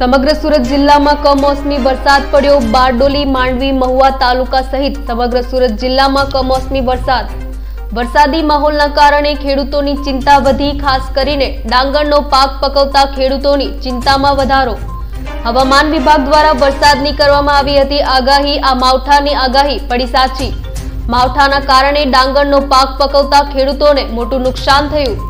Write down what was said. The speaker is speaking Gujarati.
સમગ્ર સુરત જિલ્લામાં કમોસમી વરસાદ પડ્યો. બારડોલી, માંડવી, મહુવા તાલુકા સહિત સમગ્ર સુરત જિલ્લામાં કમોસમી વરસાદ. વરસાદી માહોલના કારણે ખેડૂતોની ચિંતા વધી, ખાસ કરીને ડાંગરનો પાક પકવતા ખેડૂતોની ચિંતામાં વધારો. હવામાન વિભાગ દ્વારા વરસાદની કરવામાં આવી હતી આગાહી. આ માવઠાની આગાહી પડી સાચી. માવઠાના કારણે ડાંગરનો પાક પકવતા ખેડૂતોને મોટું નુકસાન થયું.